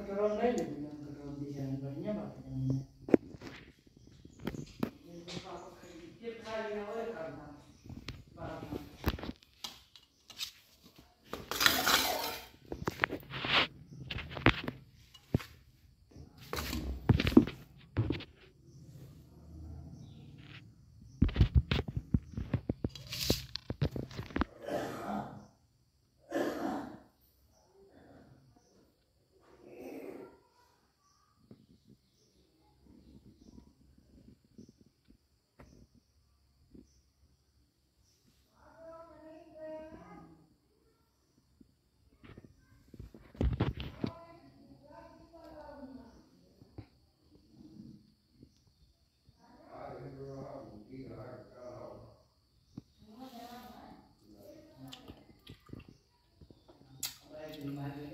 control नहीं लेकिन हम कंट्रोल भी जाए बढ़िया बात है to